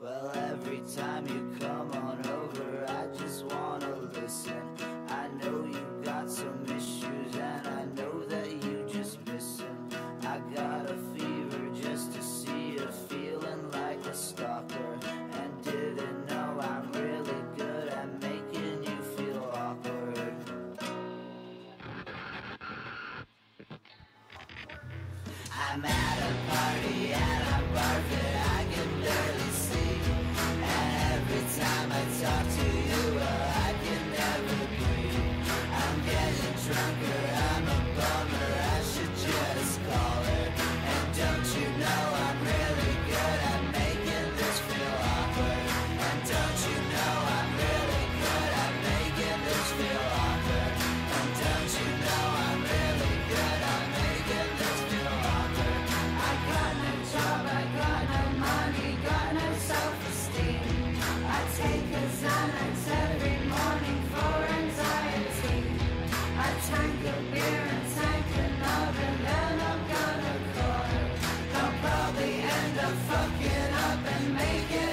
Well, every time you come on over, I just wanna listen. I know you got some issues, and I know that you just missing. I got a fever just to see you feeling like a stalker, and didn't know I'm really good at making you feel awkward. I'm at a drunker, fucking up and making